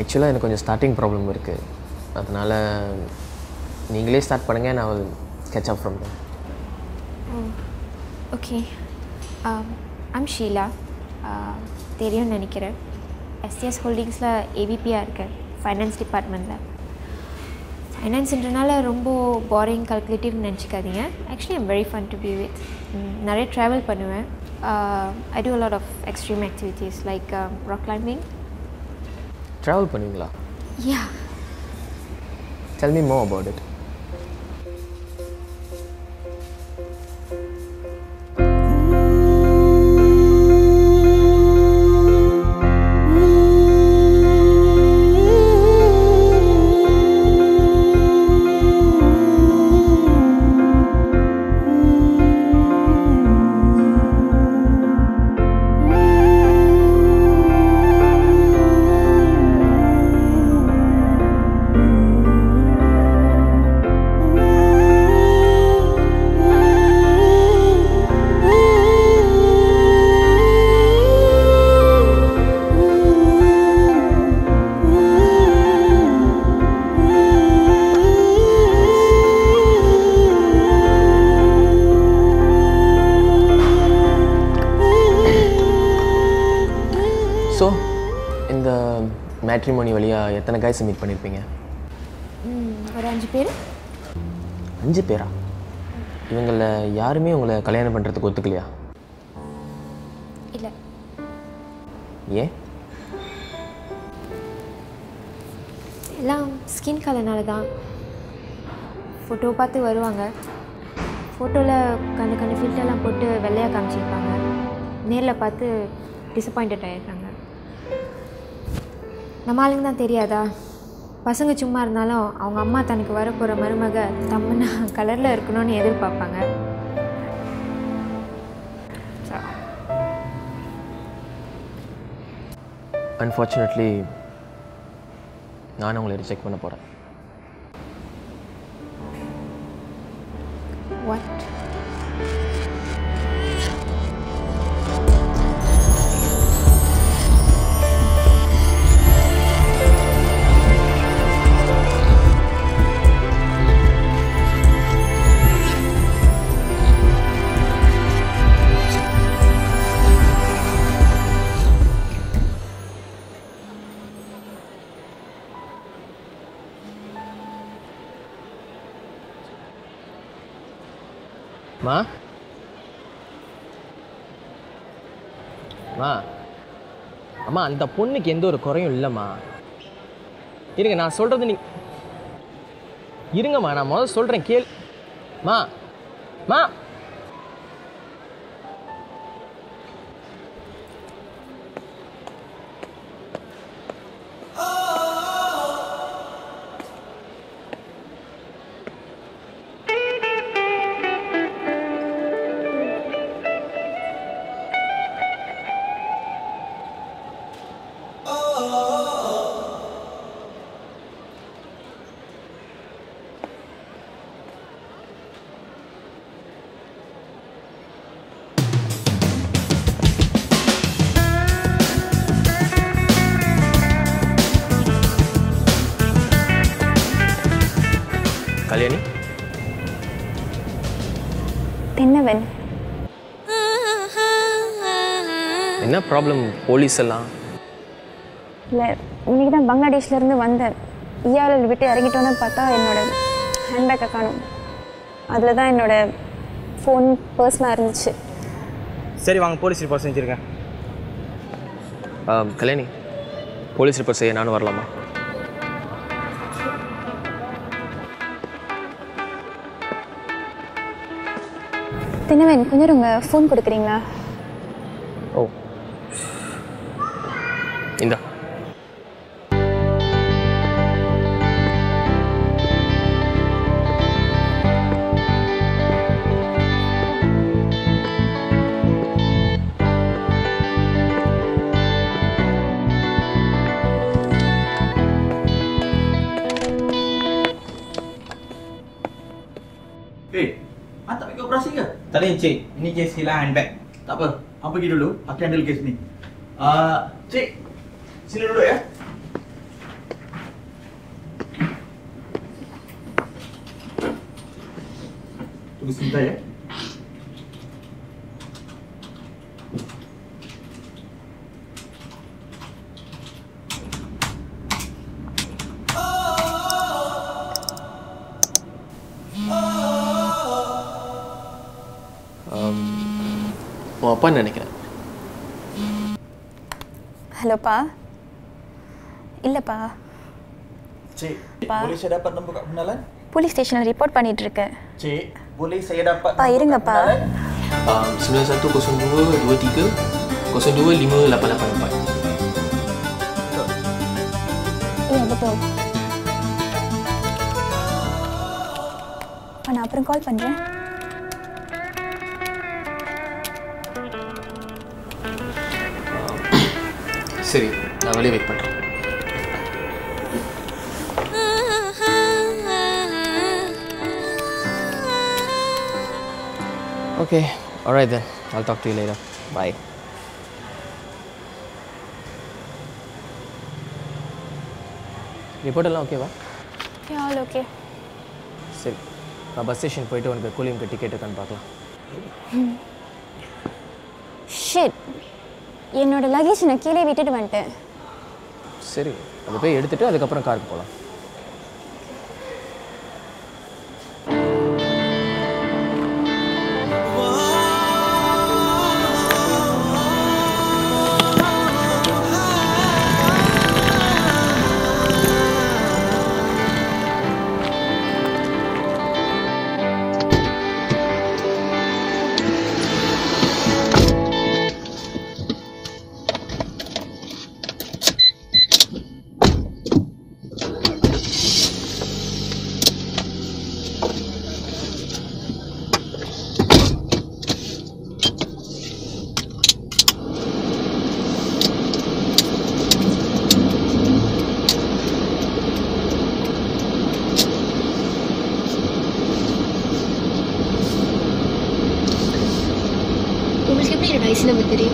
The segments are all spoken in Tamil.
ஆக்சுவலாக எனக்கு கொஞ்சம் ஸ்டார்டிங் ப்ராப்ளம் இருக்குது அதனால் நீங்களே ஸ்டார்ட் பண்ணுங்கள் நான் catch up from okay I'm Sheela தெரியும்னு நினைக்கிறேன். எஸ்டிஎஸ் ஹோல்டிங்ஸில் ஏவிபியாக இருக்கேன் ஃபைனான்ஸ் டிபார்ட்மெண்ட்டில் ஃபைனான்ஸ்ன்றனால ரொம்ப போரிங் கல்குலேட்டிவ்னு நினச்சிக்காதீங்க. Actually I'm very fun to be with நிறைய ட்ராவல் பண்ணுவேன். I do lot of extreme activities like rock climbing travel பண்ணுவீங்களா? Yeah tell me more about it. எத்தனை காய்ஸ் மீட் பண்ணியிருப்பீங்க ஒரு அஞ்சு பேர். அஞ்சு பேரா? இவங்கள யாருமே உங்களை கல்யாணம் பண்ணுறதுக்கு ஒத்துக்கலையா? இல்லை. ஏன்? எல்லாம் ஸ்கின் கலர்னால தான் ஃபோட்டோ பார்த்து வருவாங்க. ஃபோட்டோவில் கண்ணு கண்ணு ஃபில்டர்லாம் போட்டு வெள்ளையாக காமிச்சிருப்பாங்க. நேரில் பார்த்து டிசப்பாயிண்டட் ஆகிடுறாங்க நம்ம ஆளுங்க தான் தெரியாதா? பசங்க சும்மா இருந்தாலும் அவங்க அம்மா தனக்கு வரப்போகிற மருமக தம்முன்னா கலரில் இருக்கணும்னு எதிர்பார்ப்பாங்க. அன்ஃபார்ச்சுனேட்லி நான் உங்களை ரிஜெக்ட் பண்ண போகிறேன் அந்த பொண்ணுக்கு எந்த ஒரு குறையும் இல்லைம்மா. இருங்க நான் சொல்கிறது நீ இருங்கம்மா நான் முதல்ல சொல்கிறேன் கேள். மா மா. ப்ராப்ளம் போலீஸ் எல்லாம்? இல்லை இன்னைக்கு தான் பங்களாதேஷ்லேருந்து வந்தேன் ஈயாவில் விட்டு இறங்கிட்டோன்னு பார்த்தா என்னோட ஹேண்ட்பேக்கை காணும். அதில் தான் என்னோட ஃபோன் பர்ஸ்லாம் இருந்துச்சு. சரி வாங்க போலீஸ் ரிப்போர்ட் செஞ்சுருக்கேன். கல்யாணி போலீஸ் ரிப்போர்ட் செய்ய நானும் வரலாமா? தென்னவன் கொஞ்சம் உங்கள் ஃபோன் கொடுக்குறீங்களா? Tak ada Encik. Ini kes hilang handbag. Tak apa. Aku pergi dulu. Aku handle kes ni. uh, Cik, sini dulu ya. Tunggu sebentar ya. அப்பான்னு நினைக்கிறேன் ஹலோப்பா இல்லைப்பா Cik, Pa. boleh saya dapat nombor kad pengenalan? Police ஸ்டேஷனில் ரிப்போர்ட் பண்ணிட்டு இருக்கேன் Cik, boleh saya dapat Pa, nombor kad இருங்கப்பா. betul நான் அப்புறம் கால் பண்ணுறேன் சரி நான் வெளியே வெயிட் பண்ணுறேன் okay alright then. I'll talk to you later. Bye. Report எல்லாம் ஓகேவா ஆல் ஓகே சரி நான் பஸ் ஸ்டேஷன் போயிட்டு உனக்கு கூலிங்க்கு டிக்கெட் இருக்கான்னு பார்க்கலாம் ஷிட் என்னோட லகேஜ் நான் கீழே விட்டுட்டு வந்துட்டேன். சரி அதை போய் எடுத்துட்டு அதுக்கப்புறம் காருக்கு போகலாம் எப்படி என்னோட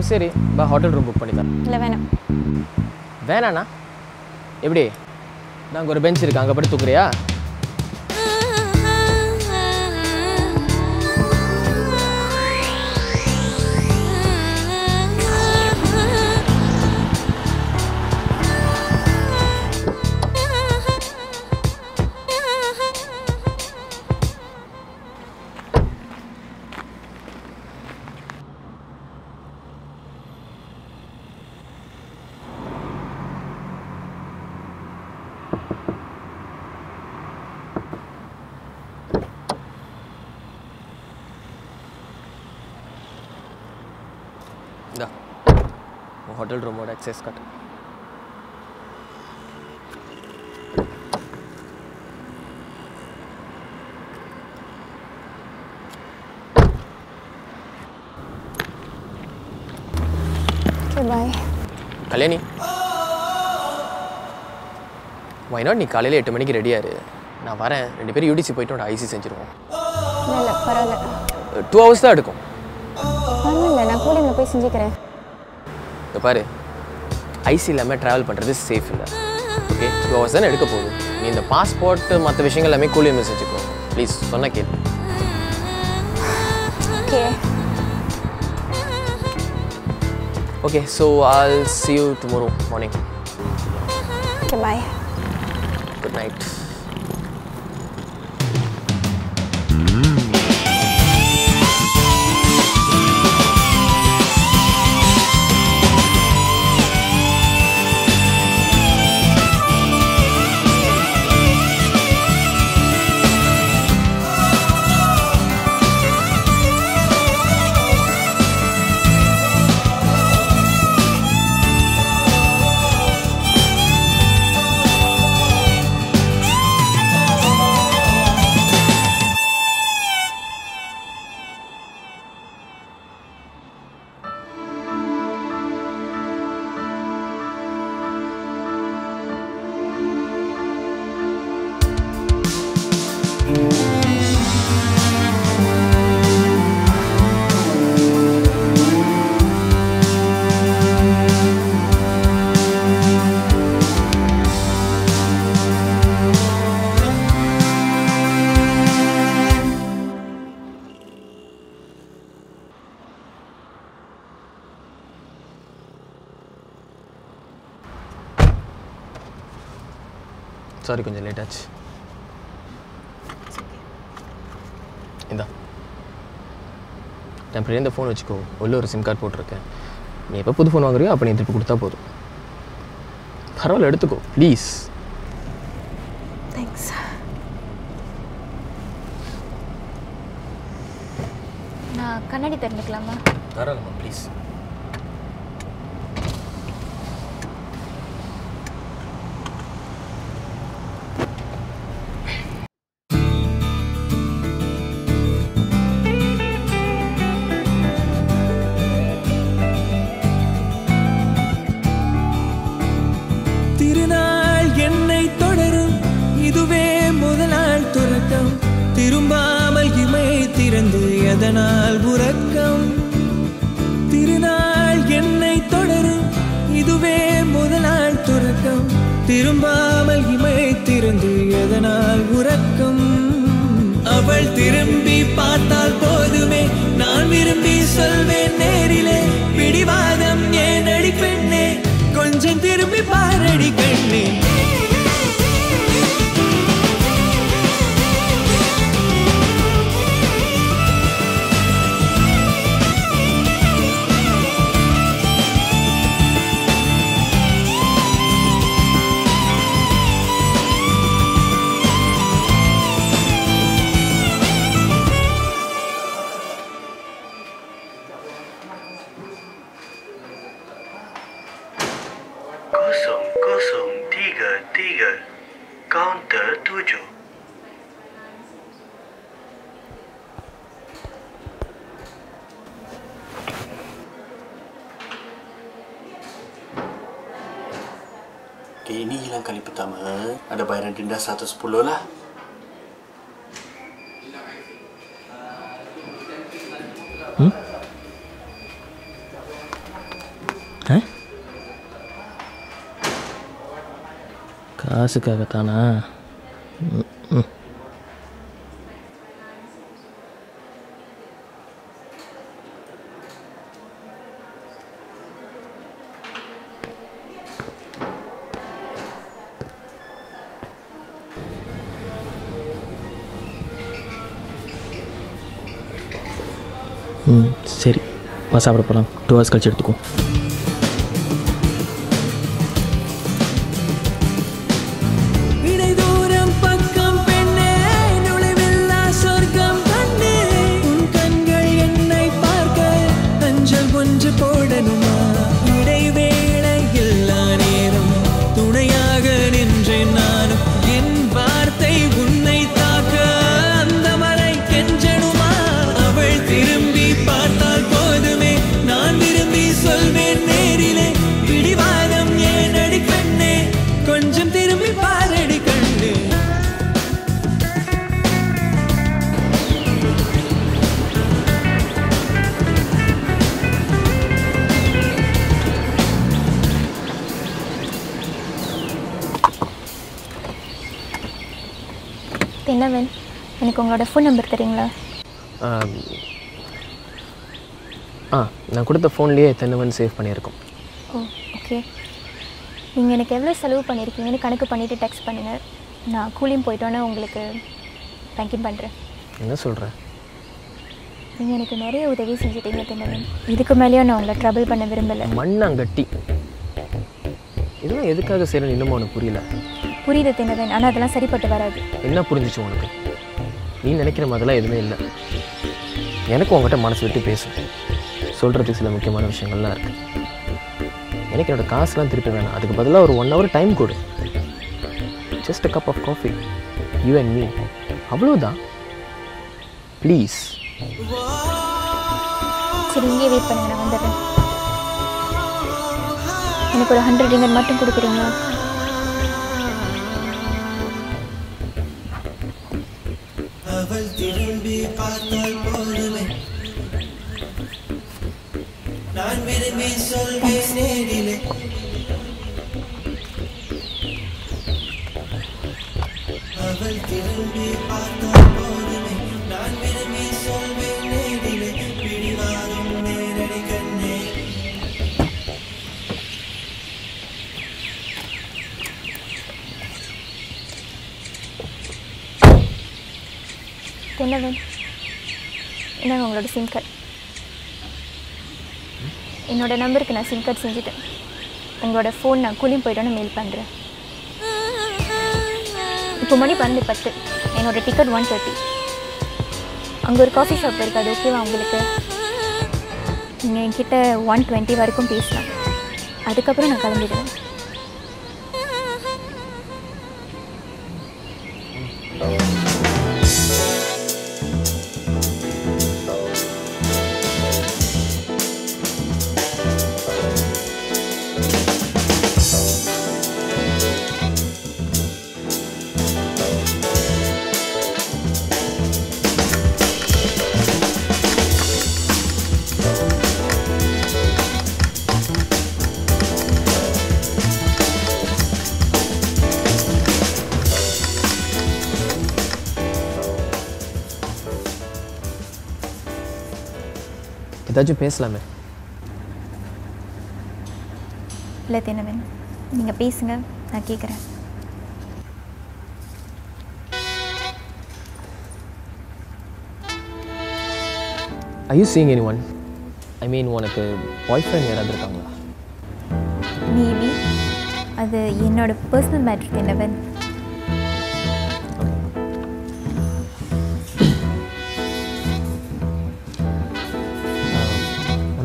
அப்போ சரி பா ஹோட்டல் ரூம் புக் பண்ணி தரேன் இல்லை வேணாம். வேணாண்ணா? எப்படி? நாங்கள் ஒரு பெஞ்ச் இருக்கு அங்கே படுத்து தூக்குறியா? Okay bye Kalyani. Why not நீ காலையில் எட்டு மணிக்கு ரெடியாரு நான் வரேன். ரெண்டு பேரும் யூடிசி போயிட்டு ஐசி செஞ்சுருவோம். இல்லை பரவாயில்ல. டூ ஹவர்ஸ் தான் எடுக்கும். பரவாயில்ல நான் கூலிங்கில் போய் செஞ்சுக்கிறேன். பாரு. ஐசி இல்லாமல் ட்ராவல் பண்ணுறது சேஃப் இல்லை. ஓகே டூ ஹவர்ஸ் தானே எடுக்க போகுது. நீ இந்த பாஸ்போர்ட் மற்ற விஷயங்கள் எல்லாமே கூலி மிஸ் வச்சுக்கோ ப்ளீஸ் சொன்ன கேளு. Okay okay so all see you tomorrow morning okay bye good night phone வச்சுக்கோ உள்ள ஒரு சிம் கார்டு போட்டிருக்கேன். நீ எப்போ புது ஃபோன் வாங்குறியோ அப்போ நீ திருப்பி கொடுத்தா போதும். பரவாயில்ல எடுத்துக்கோ ப்ளீஸ் தேங்க்ஸ் நான் கண்ணாடி திறந்துக்கலாமா? தாராளமா please Okay, ini hilang kali pertama. Ada bayaran denda 110 lah. காசுக்காகத்தானா சாப்பிட போகலாம் டூ ஹவர்ஸ் கழிச்சு எடுத்துக்கோ தென்னவன் எனக்கு உங்களோட ஃபோன் நம்பர் தரீங்களா? ஆம். ஆ நான் கொடுத்த ஃபோன்லேயே தென்னவன் சேவ் பண்ணியிருக்கோம். ஓ ஓகே நீங்கள் எனக்கு எவ்வளோ செலவு பண்ணியிருக்கீங்கன்னு கணக்கு பண்ணிவிட்டு டெக்ஸ்ட் பண்ணுங்கள் நான் கூலியும் போயிட்டோன்னே உங்களுக்கு தேங்க்யூ பண்ணுறேன் என்ன சொல்கிற நீங்கள் எனக்கு நிறைய உதவி செஞ்சிட்டீங்க தென்னவன் இதுக்கு மேலேயும் நான் உங்களை ட்ரபிள் பண்ண விரும்பலை. மண்ணாங்கட்டி. இதெல்லாம் எதுக்காக செய்யணும் இன்னமும் உனக்கு புரியல. புரியுது தென்னவன் ஆனால் அதெல்லாம் சரிப்பட்டு வராது. என்ன புரிஞ்சிச்சு உனக்கு? நீ நினைக்கிற மாதிரிலாம் எதுவுமே இல்லை. எனக்கு உங்ககிட்ட மனசு விட்டு பேசும். சொல்கிறதுக்கு சில முக்கியமான விஷயங்கள்லாம் இருக்குது எனக்கு என்னோட காசுலாம் திருப்பி வேணாம். அதுக்கு பதிலாக ஒரு ஒன் ஹவர் டைம் கொடு. Just a cup of coffee you and me அவ்வளோதான் ப்ளீஸ் சரி இங்கேயே வெயிட் பண்ணுங்க. நான் வந்துடுறேன். எனக்கு ஒரு ஹண்ட்ரட் ரிங்கர் மட்டும் கொடுக்குறீங்களா? தென்னவன் என்னங்க உங்களோட சிம் கார்டு என்னோட நம்பருக்கு நான் சிம் கார்டு செஞ்சுட்டேன். உங்களோட ஃபோன் நான் கூலிங் போயிட்டோன்னு மெயில் பண்ணுறேன் இப்போ மணி பன்னெண்டு பத்து. என்னோட டிக்கெட் ஒன் தேர்ட்டி அங்கே ஒரு காஃபி ஷாப் இருக்குது அது ஓகேவா உங்களுக்கு? நீங்கள் என்கிட்ட ஒன் டுவெண்ட்டி வரைக்கும் பேசலாம். அதுக்கப்புறம் நான் கிளம்பிடுவேன். ஏதாச்சும் பேசலாமே. இல்லை தென்னவன் நீங்கள் பேசுங்க நான் கேட்குறேன் I you seeing any one I mean உனக்கு பாய் ஃப்ரெண்ட் யாராவது இருக்காங்களா? மேபி அது என்னோட பர்சனல் மேட்ரு தென்னவன்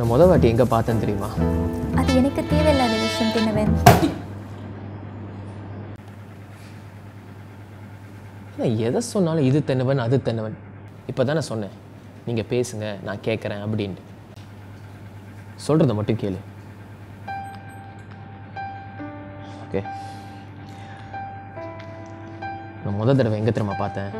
உன்னை முத வாட்டி எங்கே பார்த்தேன்னு தெரியுமா? அது எனக்கு தேவையில்லாத விஷயம் தென்னவன் ஏன்னா எதை சொன்னாலும் இது தென்னவன் அது தென்னவன் இப்போ தானே சொன்னேன். நீங்கள் பேசுங்க நான் கேட்குறேன் அப்படின்ட்டு. சொல்கிறத மட்டும் கேளு. ஓகே நான் முத தடவை எங்கே தெரியுமா பார்த்தேன்?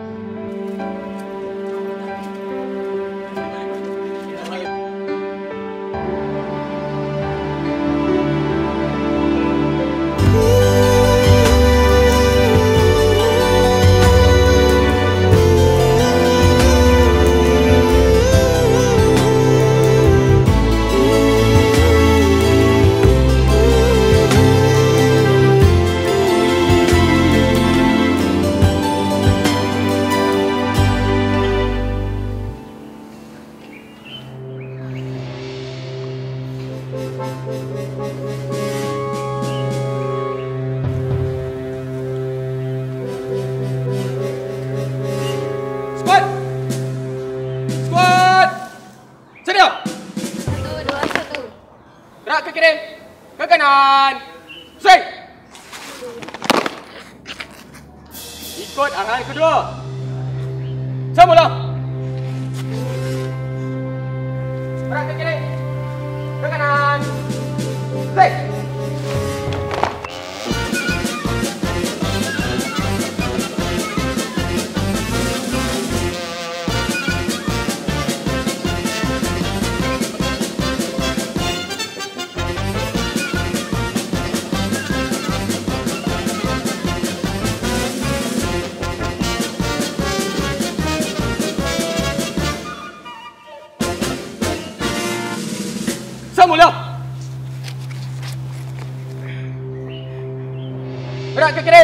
Gerak ke kiri.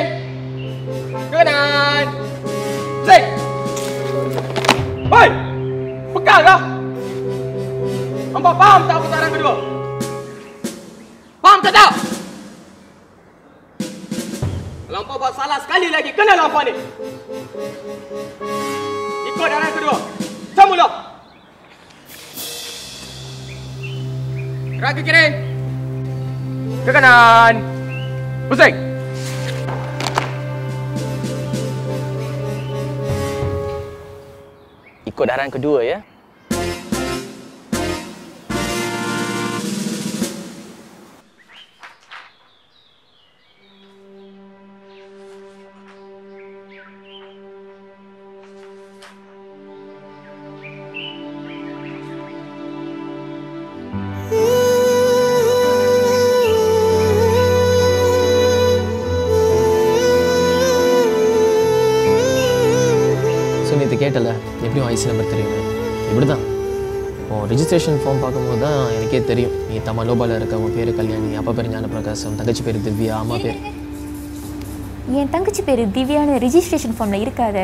Ke kanan. Sik. Hei. Pegang lah. Hampa faham tak putaran kedua? Faham tak tak? Kalau buat salah sekali lagi, kena lah hampa ni. Ikut arahan kedua. Semula. Gerak ke kiri. Ke kanan. Pusing. ikut kedua ya. So நேற்று கேட்டல. எப்படியும் ஐசி நம்பர் தெரியும். இப்படி தான் ரிஜிஸ்ட்ரேஷன் ஃபார்ம் பார்க்கும்போது தான் எனக்கே தெரியும். நீ தம்மா லோபாவில் இருக்க உன் பேர் கல்யாணி அப்பா பேர் ஞானப்பிரகாசம் தங்கச்சி பேர் திவ்யா அம்மா பேர். என் தங்கச்சி பேர் திவ்யான்னு ரிஜிஸ்ட்ரேஷன் ஃபார்மில் இருக்காது.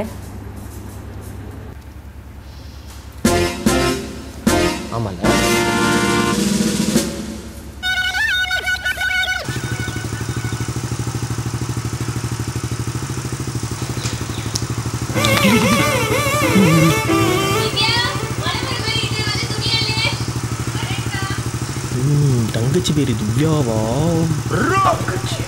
ஆமாம்ல 벨치베리도 위험어. 그렇지.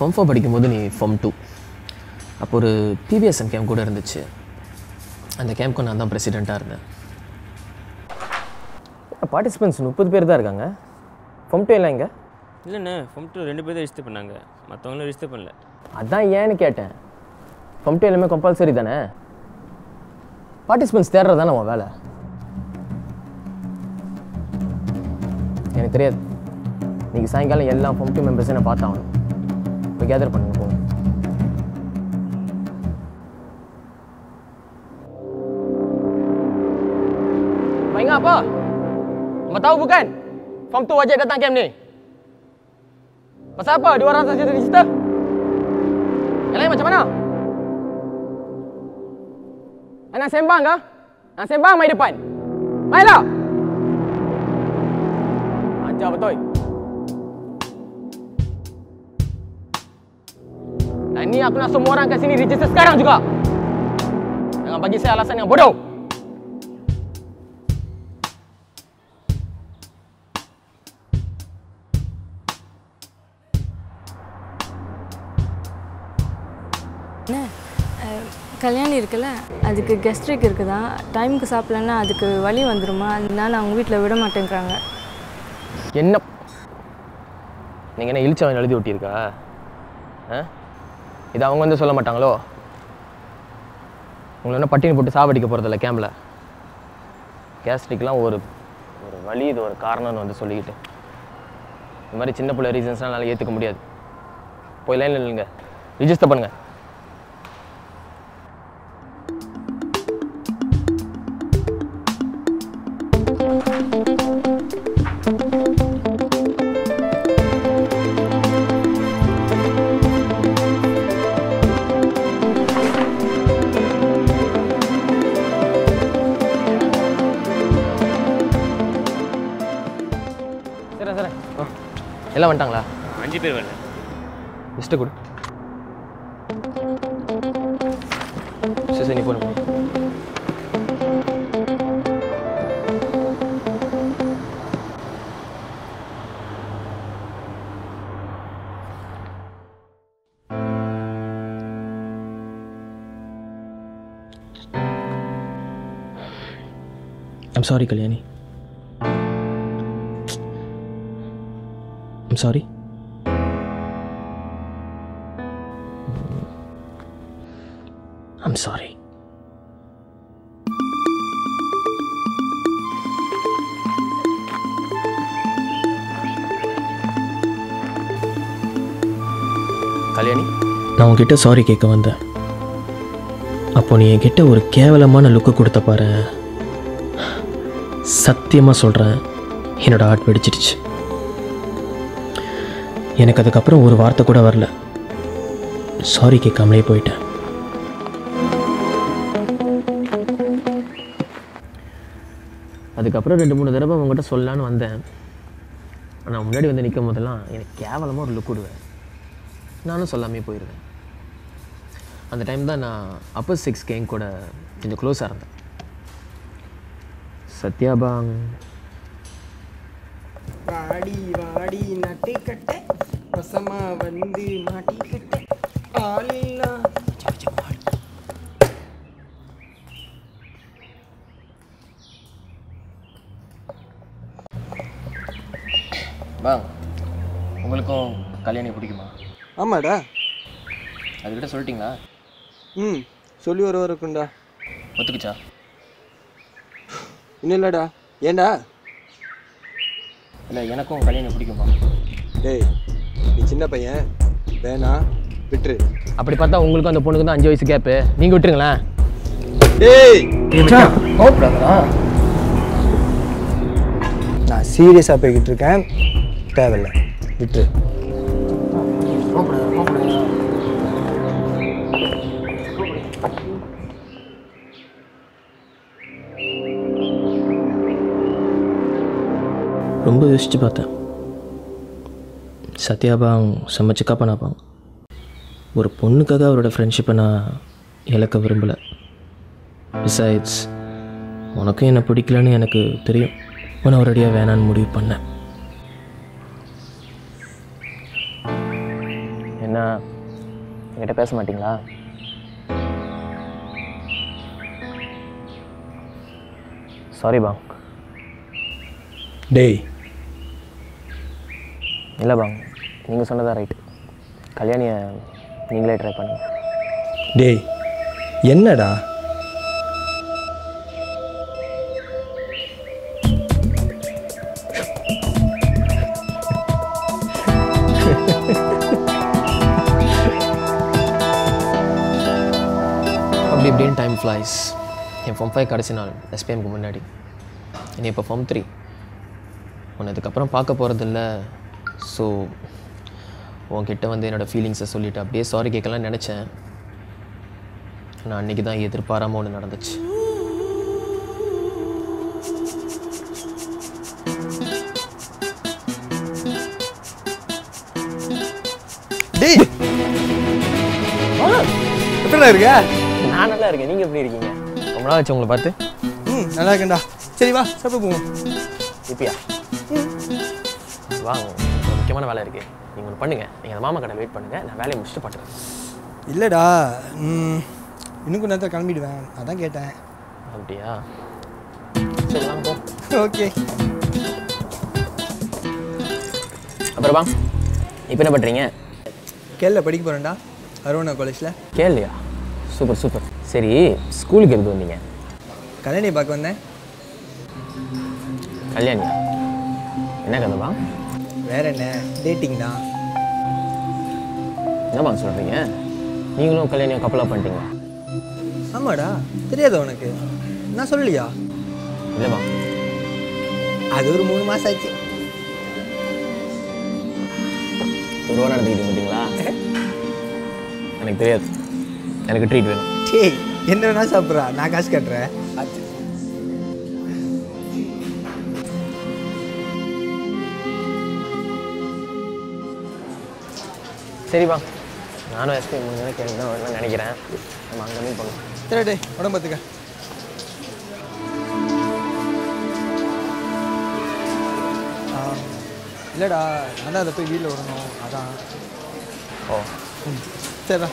ஃபார்ம் ஃபோர் படிக்கும்போது நீ ஃபார்ம் டூ அப்போ ஒரு பிபிஎஸ்என் கேம்ப் கூட இருந்துச்சு. அந்த கேம்ப்க்கு நான் தான் பிரசிடெண்ட்டாக இருந்தேன். பார்ட்டிசிபெண்ட்ஸ் முப்பது பேர் தான் இருக்காங்க. ஃபார்ம் டூ எல்லாம் எங்கே? இல்லைண்ணே ஃபார்ம் டூ ரெண்டு பேர் தான் ரிஜிஸ்டர் பண்ணாங்க. மற்றவங்களும் ரிஜிஸ்டர் பண்ணல. அதான் ஏன்னு கேட்டேன். ஃபார்ம் டூ எல்லாமே கம்பல்சரி தானே? பார்ட்டிசிபெண்ட்ஸ் தேடுறது தானே உன் வேலை? எனக்கு தெரியாது. இன்னைக்கு சாயங்காலம் எல்லா ஃபார்ம் டூ மெம்பர்ஸையும் நான் பார்த்தாகணும். கேதர் பண்ணுங்க போங்க Kau ingat apa? Kau tahu bukan? Form tu wajib datang camp ni. Pasal apa? Dua orang saja register? Yang lain macam mana? Nak sembang ke? Nak sembang mai depan. Mainlah. Ajar betul. Dan ni aku nak semua orang kat sini register sekarang juga. Jangan bagi saya alasan yang bodoh. Kalyani இருக்குல்ல? அதுக்கு கெஸ்ட்ரிக் இருக்குதா? டைமுக்கு சாப்பிட்லன்னா அதுக்கு வலி வந்துருமா? அதனால அவங்க வீட்டில் விட மாட்டேங்கிறாங்க. என்ன? நீங்கள் என்ன இழிச்சவன் எழுதி ஒட்டியிருக்கா? ஆ? இது அவங்க வந்து சொல்ல மாட்டாங்களோ? உங்களை என்ன பட்டினி போட்டு சாவடிக்க போகிறதில்ல கேம்பில் கேஸ்ட்ரிக்லாம் ஒரு ஒரு வழி இது ஒரு காரணம்னு வந்து சொல்லிக்கிட்டு. இந்த மாதிரி சின்ன பிள்ளை ரீசன்ஸ்லாம் என்னால் ஏற்றுக்க முடியாது. போய் லைனில் இல்லைங்க ரிஜிஸ்டர் பண்ணுங்கள் எல்லாம் வந்துட்டாங்களா அஞ்சு பேர் வரல லிஸ்ட்டு கொடு சரி சரி நீ போ I'm sorry Kalyani sorry. I'm sorry Kalyani? நான் உன்கிட்ட சாரி கேட்க வந்தேன். அப்போ நீ என்கிட்ட ஒரு கேவலமான லுக்கு கொடுத்த பாரு. சத்தியமாக சொல்கிறேன் என்னோட ஆர்ட் வெடிச்சிடுச்சு. எனக்கு அதுக்கப்புறம் ஒரு வார்த்தை கூட வரல. சாரி கேட்காமலே போயிட்டேன். அதுக்கப்புறம் ரெண்டு மூணு தடவை உங்கள்கிட்ட சொல்லலான்னு வந்தேன். ஆனால் முன்னாடி வந்து நிற்கும் போதெல்லாம் எனக்கு கேவலமாக ஒரு லுக் விடுவேன் நானும் சொல்லாமே போயிடுவேன் அந்த டைம் தான் நான் அப்பர் சிக்ஸ் கேங் கூட கொஞ்சம் க்ளோஸாக இருந்தேன். சத்யாபாங். வாடி வாடி நட்டுக்கட்ட வசமா வந்து மாட்டிக்கிட்ட ஆளில்லா பாங் உங்களுக்கும் கல்யாணி பிடிக்குமா? ஆமாடா. அதுக்கிட்ட சொல்லிட்டீங்களா? ம் சொல்லி வர வரக்குண்டா ஒத்துக்குச்சா? இன்னும் இல்லைடா. ஏன்டா இல்லை எனக்கும் கல்யாணி பிடிக்குமா? டேய் நீ சின்ன பையன். வேணா விட்டுரு. அப்படி பார்த்தா உங்களுக்கும் அந்த பொண்ணுக்கு தான் அஞ்சு வயசு கேப்பு நீங்கள் விட்டுருங்களேன். டேய்! கோபப்படாதா நான் சீரியஸாக போய்கிட்டு இருக்கேன். தேவையில்ல. விட்டுரு. ரொம்ப யோசிச்சு பார்த்தேன். சத்யாபாங் செம்ம சிக்கா பண்ணாப்பாங்க ஒரு பொண்ணுக்காக அவரோட ஃப்ரெண்ட்ஷிப்பை நான் இழக்க விரும்பலை. பிசைட்ஸ் உனக்கும் என்னை பிடிக்கலன்னு எனக்கு தெரியும். உன ஒரடியாக வேணான்னு முடிவு பண்ணேன். என்ன என்கிட்ட பேச மாட்டீங்களா? சாரி பாங் டேய். இல்லை பாங் நீங்கள் சொன்னதா ரைட்டு கல்யாணியை நீங்களே ட்ரை பண்ணுங்க. டேய் என்னடா? அப்படி இப்படின்னு டைம் ஃப்ளைஸ் என் ஃபார்ம் ஃபைவ் கடைசி நாள் எஸ்பிஎம்க்கு முன்னாடி. இனி இப்போ ஃபார்ம் த்ரீ உன்னை இதுக்கப்புறம் பார்க்க போகிறதில்ல ஸோ உன்கிட்ட வந்து என்னோடய ஃபீலிங்ஸை சொல்லிவிட்டு அப்படியே சாரி கேட்கலாம்னு நினச்சேன். நான் அன்றைக்கி தான் எதிர்பாராமல் ஒன்று நடந்துச்சு. டேய்! எப்படிடா இருக்க? நான் நல்லா இருக்கேன். நீங்கள் எப்படி இருக்கீங்க? ரொம்ப நாள் ஆச்சு உங்களை பார்த்து. ம் நல்லா இருக்கேன்டா. சரி வா சாப்பிட போவோம். இப்பயா? வாங்க முக்கியமான வேலை இருக்குது நீங்கள் ஒன்று பண்ணுங்கள் நீங்கள் அந்த மாமா கடை வெயிட் பண்ணுங்கள் நான் வேலையை முடிச்சுட்டு பண்ணுறேன் இல்லைடா இன்னும் கொஞ்ச நேரத்தில் கிளம்பிடுவேன். அதான் கேட்டேன். அப்படியா? சரி வாங்க ஓகே. அப்புறம் இப்போ என்ன பண்ணுறீங்க கேள்ல படிக்க போகிறேன்டா அருணா காலேஜில் கேள்வியா? Super super. சரி ஸ்கூலுக்கு எதுக்கு வந்தீங்க? கல்யாணி பார்க்க வந்தேன். கல்யாணியா? என்ன கதைப்பா வேற என்ன? டேட்டிங் தான். என்னப்பா சொல்கிறீங்க நீங்களும் கல்யாணியும் கப்பலாக பண்ணிட்டீங்க ஆமாடா தெரியாதா உனக்கு? நான் சொல்லலையா? இல்லைப்பா அது ஒரு மூணு மாதம் ஆச்சு. ஒரு வாரம் நடந்துக்கிட்டு மாட்டீங்களா எனக்கு தெரியாது. எனக்கு ட்ரீட் வேணும். டேய் என்ன வேணா சாப்பிட்றா. நான் காசு கட்டுறேன். சரி வா நானும் எஸ்பி நேரம் கேள்வி தான் நினைக்கிறேன். நம்ம அங்கே மீட் பண்ணுவோம் சரி ஆ, இல்லைடா நான் தான் அதை போய் வீட்டில் விடணும். அதான். ஓ. சரிடா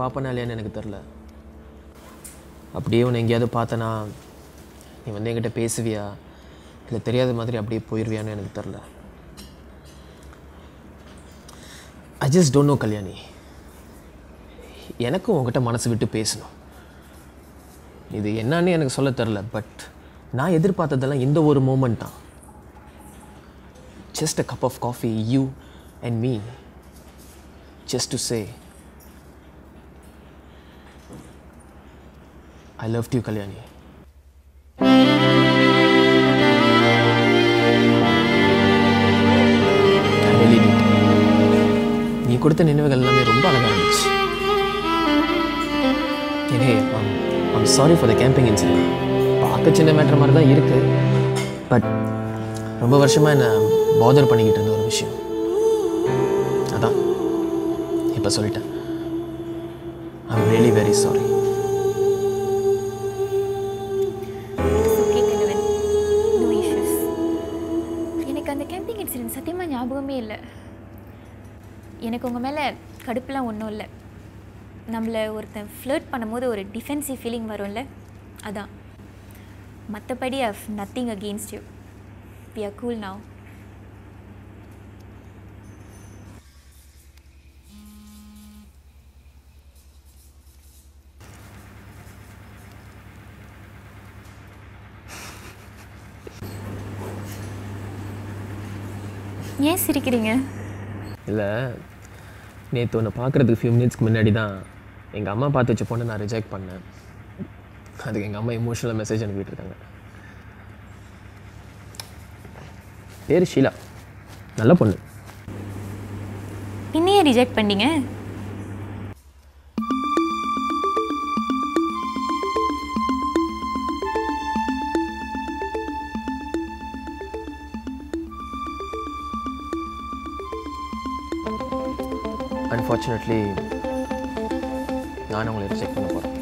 பார்ப்பனா இல்லையான்னு எனக்கு தெரில. அப்படியே உன்னை எங்கேயாவது பார்த்தனா நீ வந்து என்கிட்ட பேசுவியா? இல்லை தெரியாத மாதிரி அப்படியே போயிடுவியான்னு எனக்கு தெரில. I just don't know Kalyani. எனக்கும் உங்ககிட்ட மனசு விட்டு பேசணும். இது என்னன்னு எனக்கு சொல்ல தெரில பட் நான் எதிர்பார்த்ததெல்லாம் இந்த ஒரு மூமெண்ட் தான். Just a cup of coffee you and me just to say I love you Kalyani நீ கொடுத்த நினைவுகள் எல்லாமே ரொம்ப அழகாக இருந்துச்சு. ஏனே I'm sorry for the camping incident பார்க்க சின்ன மேட்ரு மாதிரி தான் இருக்குது பட் ரொம்ப வருஷமாக என்னை பாதர் பண்ணிக்கிட்டு இருந்த ஒரு விஷயம். அதான் இப்போ சொல்லிட்டேன். ஐம் ரியலி வெரி சாரி கடுப்புலாம் ஒன்றும் இல்லை. நம்மளை ஒருத்தன் ஃப்ளர்ட் பண்ணும்போது ஒரு டிஃபென்சிவ் ஃபீலிங் வரும்ல? அதான். மற்றபடி of nothing against you we are cool now ஏன் சிரிக்கிறீங்க? இல்லை. நேற்று ஒன்று பார்க்குறதுக்கு ஃபியூ மினிட்ஸ்க்கு முன்னாடி தான் எங்கள் அம்மா பார்த்து வச்ச பொண்ணை நான் ரிஜெக்ட் பண்ணேன். அதுக்கு எங்கள் அம்மா எமோஷனல் மெசேஜ் அனுப்பிட்டுருக்காங்க. பேர் ஷீலா. நல்ல பொண்ணு. என்னையே ரிஜெக்ட் பண்ணீங்க? அன்ஃபார்ச்சுனேட்லி நான் உங்களை ரிஜெக்ட் பண்ண போகிறேன்?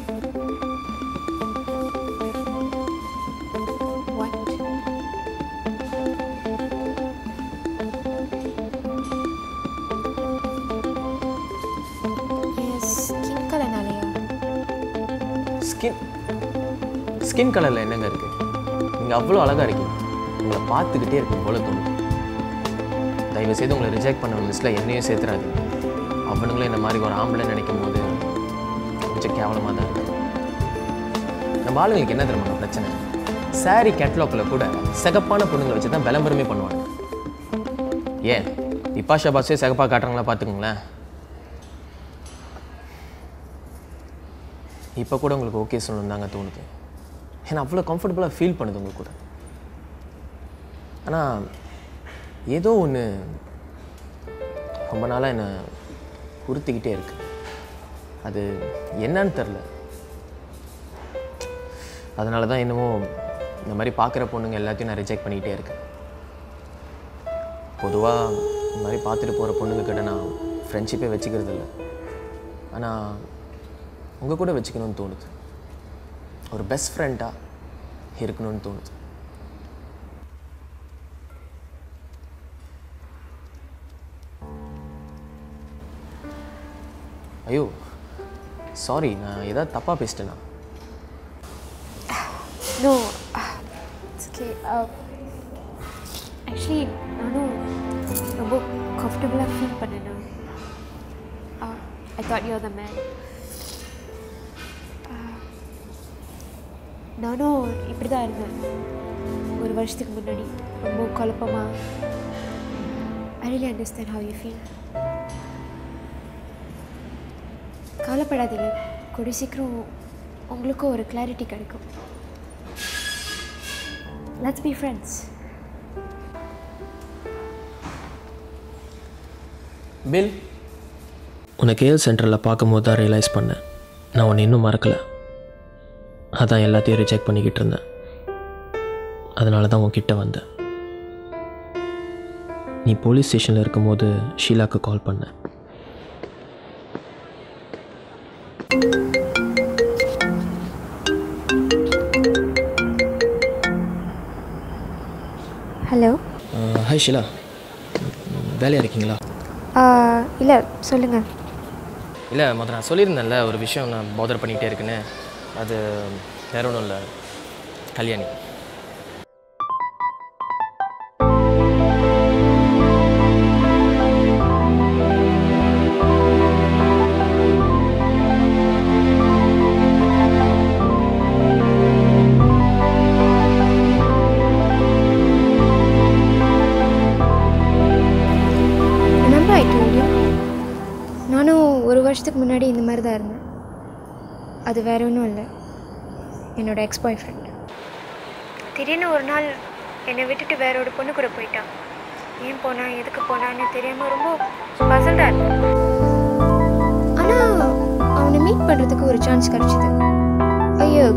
ஸ்கின் ஸ்கின் கலரில் என்னங்க இருக்குது நீங்கள் அவ்வளோ அழகாக இருக்கீங்க. உங்களை பார்த்துக்கிட்டே இருக்கும் போல தோணுது. தயவு செய்து உங்களை ரிஜெக்ட் பண்ண லிஸ்ட்டில் என்னையும் சேர்த்துறாது அவனுங்களும் என்ன மாதிரி ஒரு ஆம்பளை நினைக்கும் போது கொஞ்சம் கேவலமாக தான் இருக்கு நம்ம ஆளுங்களுக்கு என்ன தெரியுமா பிரச்சனை? சாரி கேட்லாக்கில் கூட சிகப்பான பொண்ணுங்களை வச்சு தான் விளம்பரமே பண்ணுவாங்க. ஏன்? இப்பாஷா பாஸே சிகப்பாக காட்டுறாங்களா பார்த்துக்கோங்களேன். இப்போ கூட உங்களுக்கு ஓகே சொல்லணும் தாங்க தோணுது. ஏன்னா அவ்வளோ கம்ஃபர்டபுளாக ஃபீல் பண்ணுது உங்க கூட. ஆனால் ஏதோ ஒன்று ரொம்ப நாளாக என்னை உறுத்திக்கிட்டே இருக்கு. அது என்னன்னு தெரில. அதனால தான் என்னமோ இந்த மாதிரி பார்க்குற பொண்ணுங்க எல்லாத்தையும் நான் ரிஜெக்ட் பண்ணிக்கிட்டே இருக்கேன். பொதுவாக இந்த மாதிரி பார்த்துட்டு போகிற பொண்ணுங்க கிட்ட நான் ஃப்ரெண்ட்ஷிப்பே வச்சுக்கிறது இல்லை. ஆனால் உங்கள் கூட வச்சுக்கணும்னு தோணுது. ஒரு பெஸ்ட் ஃப்ரெண்டாக இருக்கணும்னு தோணுது. ஐயோ சாரி நான் ஏதாவது தப்பாக பேசிட்டேனா? No, it's okay. Uh, actually, நானும் ரொம்ப கம்ஃபர்டபுளாக ஃபீல் பண்ணேன். Uh, I thought you're the man. Uh, நானும் இப்படி தான் இருந்தேன். ஒரு வருஷத்துக்கு முன்னாடி ரொம்ப குழப்பமாக I really understand how you feel கவலைப்படாதீங்க. கூடிய சீக்கிரம் உங்களுக்கும் ஒரு கிளாரிட்டி கிடைக்கும். லெட்ஸ் பி ஃப்ரெண்ட்ஸ் பில் உன்னை கேஎல் சென்டரில் பார்க்கும்போது தான் ரியலைஸ் பண்ணேன். நான் உன்னை இன்னும் மறக்கலை. அதான் எல்லாத்தையும் ரிஜெக்ட் பண்ணிக்கிட்டு இருந்தேன். அதனால தான் உன்கிட்ட வந்தேன். நீ போலீஸ் ஸ்டேஷனில் இருக்கும்போது ஷீலாக்கு கால் பண்ணேன். ஹாய் ஷீலா வேலையாக இருக்கீங்களா இல்லை சொல்லுங்கள் இல்லை முதல்ல நான் சொல்லியிருந்தேன்ல ஒரு விஷயம் நான் பாதர் பண்ணிக்கிட்டே இருக்குன்னு. அது வேற ஒன்றும் இல்லை. கல்யாணி. என்னோட எக்ஸ் பாய் ஃப்ரெண்ட் திடீர்னு ஒரு நாள் என்னை விட்டுட்டு வேற ஒரு பொண்ணு கூட போயிட்டான். ஏன் போனா எதுக்கு போனான்னு தெரியாமல் ரொம்ப பசண்டாக இருந்தேன். ஆனால் அவனை மீட் பண்ணுறதுக்கு ஒரு சான்ஸ் கிடச்சிது. ஐயோ.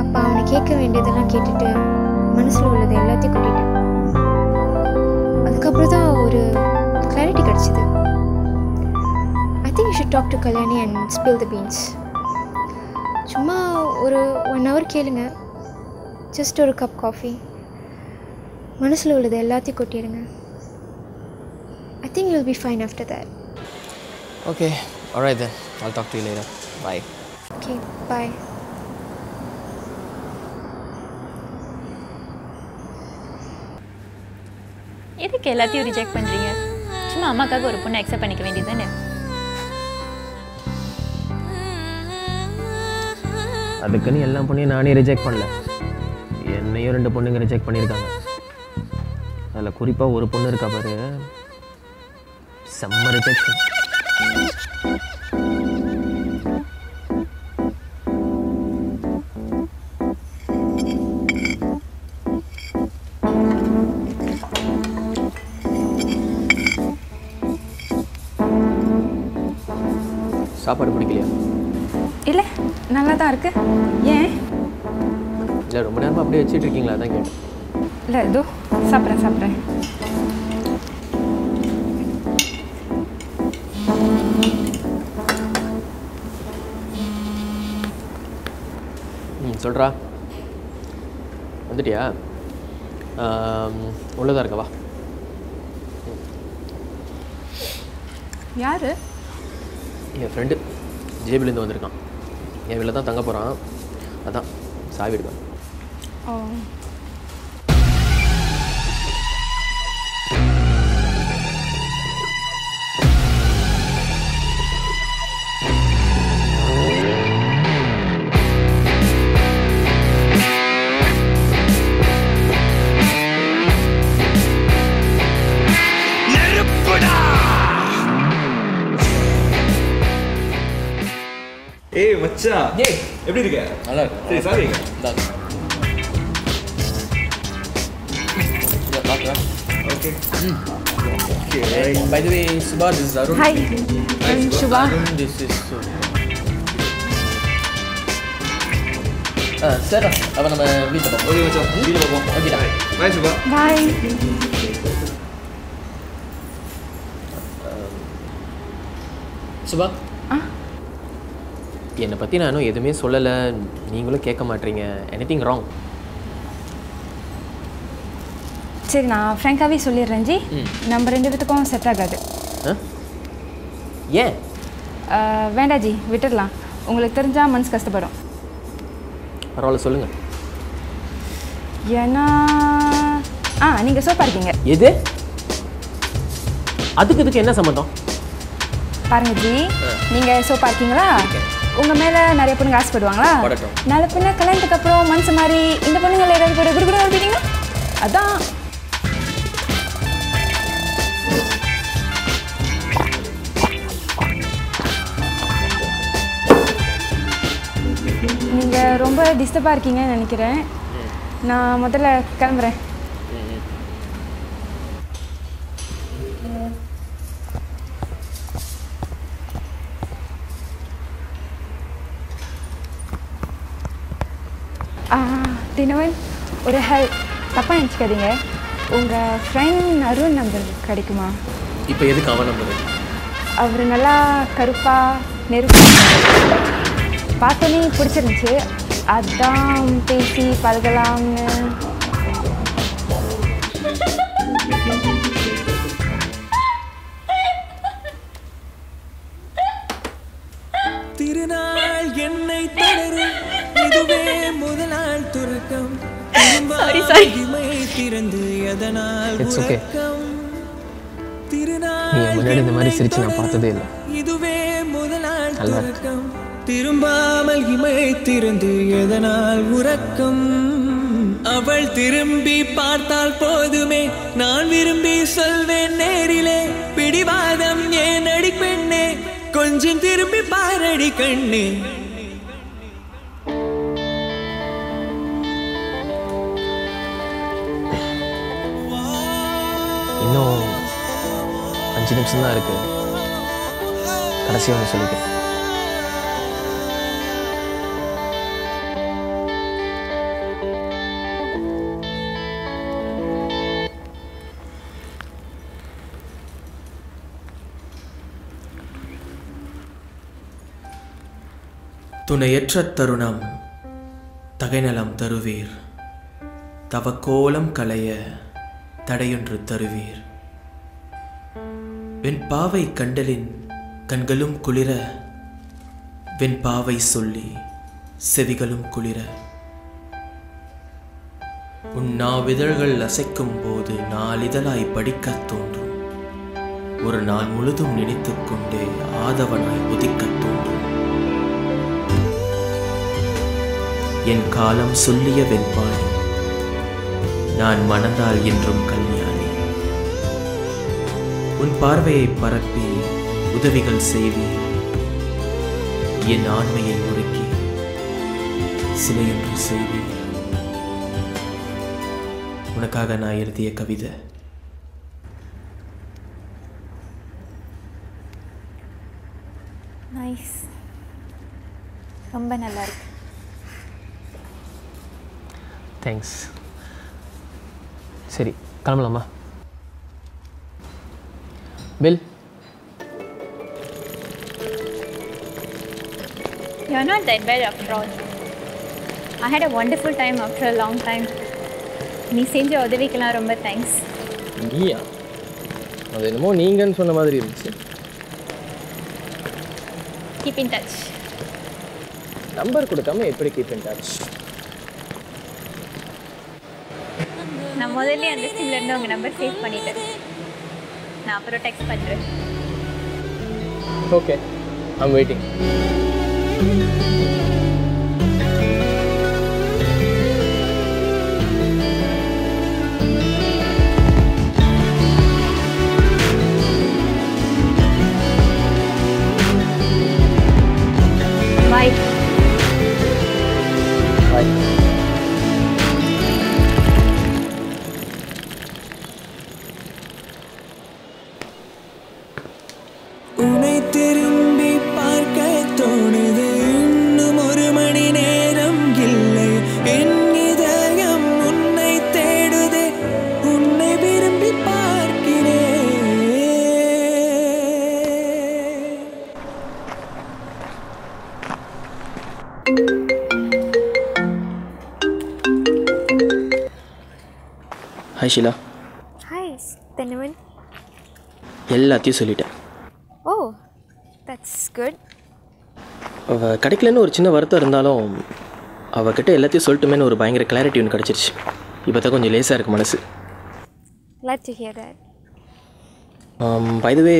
அப்போ அவனை கேட்க வேண்டியதெல்லாம் கேட்டுட்டு மனசில் உள்ளது எல்லாத்தையும் கூட்டிட்டேன். அதுக்கப்புறம் தான் ஒரு கிளாரிட்டி கிடச்சிது. I think you should talk to Kalyani and spill the beans சும்மா ஒரு ஒன் ஹவர் கேளுங்க. ஜஸ்ட் ஒரு கப் காஃபி மனசில் உள்ளது எல்லாத்தையும் கொட்டிடுங்க. I think you'll be fine after that okay alright then. I'll talk to you later. Bye. Okay bye எதுக்கு எல்லாத்தையும் ரிஜெக்ட் பண்ணுறீங்க சும்மா அம்மாக்காக ஒரு பொண்ணை அக்செப்ட் பண்ணிக்க வேண்டியது தானே? அதுக்குன்னு எல்லா பொண்ணையும் நானே ரிஜெக்ட் பண்ணல. என்னையும் ரெண்டு பொண்ணுங்க ரிஜெக்ட் பண்ணியிருக்காங்க. அதில் குறிப்பாக ஒரு பொண்ணு இருக்கா பாரு. செம்ம ரிஜெக்ஷன் சாப்பாடு பிடிக்கலையா நல்லா தான் இருக்கு. ஏன்? இல்லை ரொம்ப நேரமாக அப்படியே வச்சுட்டு இருக்கீங்களா? அதான் கேட்டேன். இல்லை இதோ சாப்பிட்றேன் சாப்பிட்றேன். ம் சொல்கிறா வந்துட்டியா? உள்ளதா இருக்கவா யார்? என் ஃப்ரெண்டு ஜேபிலேருந்து வந்திருக்கான். என் வீட்டில் தான் தங்க போகிறான். அதான் சாவி எடுப்பேன் ஏய் மச்சான். ஏய். எப்படி இருக்க? நல்லா இருக்கு சரி sorry okay. Okay. By the way, Subha, this is Arun. Hi. Hi, I'm Shubha. Arun, this is. ஆ சரி அப்போ நம்ம வீட்டில் பார்ப்போம். ஓகே மச்சான். வீடியோ பார்ப்போம். ஓகேடா பாய் சுபா பாய் சுபா ஆ? என்னை பற்றி நானும் எதுவுமே சொல்லலை. நீங்களும் கேட்க மாட்டீங்க. எனிதிங் ராங் சரி நான் ஃப்ராங்காகவே சொல்லிடுறேன் ஜி. நம்ம ரெண்டு பேத்துக்கும் செட் ஆகாது. ஏன்? வேண்டாம் ஜி. விட்டுடலாம். உங்களுக்கு தெரிஞ்சால் மனசு கஷ்டப்படும். பரவாயில்ல சொல்லுங்கள் ஏன்னா ஆ நீங்கள் சோப்பா இருக்கீங்க. எது? அதுக்கு இதுக்கு என்ன சம்மந்தம் பாருங்க ஜி. நீங்கள் சோப்பா இருக்கீங்களா? உங்கள் மேலே நிறைய பொண்ணுங்க ஆசைப்படுவாங்களா. நாலு பொண்ணு கல்யாணத்துக்கு அப்புறம் மனசு மாதிரி இந்த பொண்ணுங்களை ஏதாவது குடு குடு ஓடிட்டீங்க அதான். நீங்கள் ரொம்ப டிஸ்டர்பாக இருக்கீங்கன்னு நினைக்கிறேன். நான் முதல்ல கிளம்புறேன் ஆ, தினவன் ஒரு ஹெல்ப் தப்பாக நினச்சிக்காதீங்க. உங்கள் ஃப்ரெண்ட் அருண் நம்பர் கிடைக்குமா? இப்போ எதுக்கு அவன் நம்புறது அவர் நல்லா கருப்பாக நெருப்பு. பார்த்தோன்னே பிடிச்சிருந்துச்சு. அதான் பேசி பழகலாம்னு. இட்ஸ் ஓகே நீ முன்னாடி இந்த மாதிரி சிரிச்சு நான் பார்த்ததே இல்லை. இதுவே முதல் நாள் நல்லா இருக்கு. துறக்கம் திரும்பாமல் இமை திறந்து எதனால் உறக்கம்? அவள் திரும்பி பார்த்தால் போதுமே. நான் விரும்பி சொல்வேன் நேரிலே. பிடிவாதம் ஏன் அடி பெண்ணே கொஞ்சம் திரும்பி பாரடி கண்ணே. அஞ்சு இருக்கு. கடைசி ஒன்று சொல்லிக்கிறேன். துணையற்ற தருணம் தகைநலம் தருவீர். தவக்கோலம் களைய தடையொன்று தருவீர். வெண் பாவை கண்டலின் கண்களும் குளிர வெண் பாவை சொல்லி செவிகளும் குளிர. உன் நாவிதழ்கள் அசைக்கும் போது நாளிதழாய் படிக்கத் தோன்றும். ஒரு நாள் முழுதும் நினைத்துக் கொண்டே ஆதவனாய் உதிக்கத் தோன்றும். என் காலம் சொல்லிய வெண்பாணி நான் மணந்தால் என்றும் கல்யாணி. உன் பார்வையை பரப்பி உதவிகள் செய்வீர் என் ஆண்மையை உருக்கி சிலையொன்று செய்வீர் உனக்காக நான் எழுதிய கவிதை. நைஸ் ரொம்ப நல்லா இருக்கு தேங்க்ஸ் சரி கிளம்பலாமா? Bill You're not that bad after all. I had a wonderful time after a long time. நீ செஞ்ச உதவிக்கெல்லாம் ரொம்ப தேங்க்ஸ் நீயா? அது என்னமோ நீங்கன்னு சொன்ன மாதிரி இருந்துச்சு. கீப் இன் டச் நம்பர் கொடுக்காம எப்படி கீப் இன் டச் நான் முதல்ல அந்த சிம்ல இருந்து உங்க நம்பர் சேவ் பண்ணிட்டேன். நான் அப்புறம் டெக்ஸ்ட் பண்ணுறேன் okay I'm waiting hi Sheela hi Thennavan எல்லாத்தையும் சொல்லிட்டேன். ஓ தட்ஸ் குட் அவள் கிடைக்கலன்னு ஒரு சின்ன வருத்தம் இருந்தாலும் அவகிட்ட எல்லாத்தையும் சொல்லட்டுமேன்னு ஒரு பயங்கர கிளாரிட்டி ஒன்று கிடச்சிருச்சு. இப்போ தான் கொஞ்சம் லேசாக இருக்கு மனசு. Glad to hear that. பைதவே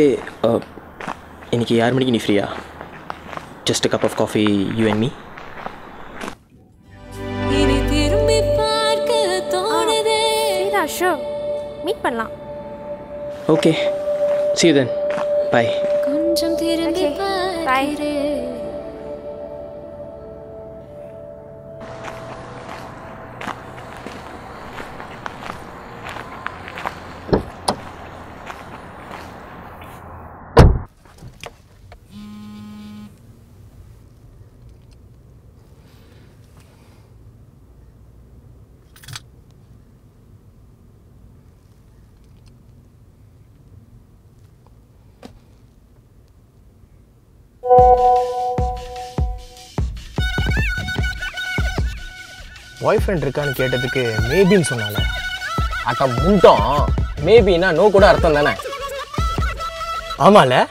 இன்னைக்கு யார் மணிக்கு நீ ஃப்ரீயா just cup of coffee you and me சரிடா ஷோ மீட் பண்ணலாம். Okay see you then. Bye. கொஞ்சம் திரும்பி bye. பாய் ஃப்ரெண்ட் இருக்கான்னு கேட்டதுக்கு மேபின்னு சொன்னால அக்கா முண்டோம். மேபின்னா நோ கூட அர்த்தம் தானே? ஆமால.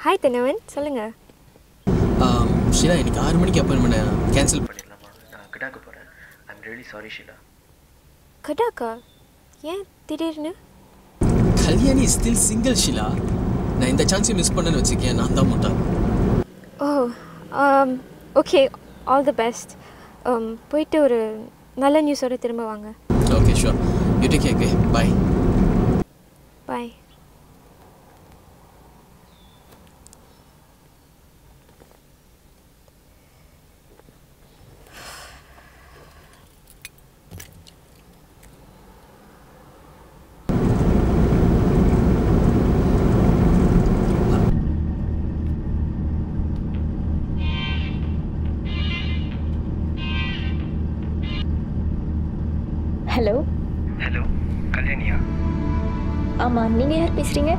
ஹாய் தினவன் சொல்லுங்கள் ஆம், ஷிலா எனக்கு ஆறு மணிக்கு அப்பாயின்மெண்ட் கேன்சல் பண்ணிடலாமா? நான் கிடாக்கு போகிறேன் ஐம் ரியலி சாரி ஷீலா. கடாக்கா? ஏன் திடீர்னு? Kalyani still single Sheela. நான் இந்த சான்ஸை மிஸ் பண்ணேன்னு வச்சுக்கேன். நான் தான் முட்டாள். Oh okay all the best போயிட்டு ஒரு நல்ல நியூஸோட திரும்ப வாங்க. Okay sure you take care bye bye பேசுகிறீங்க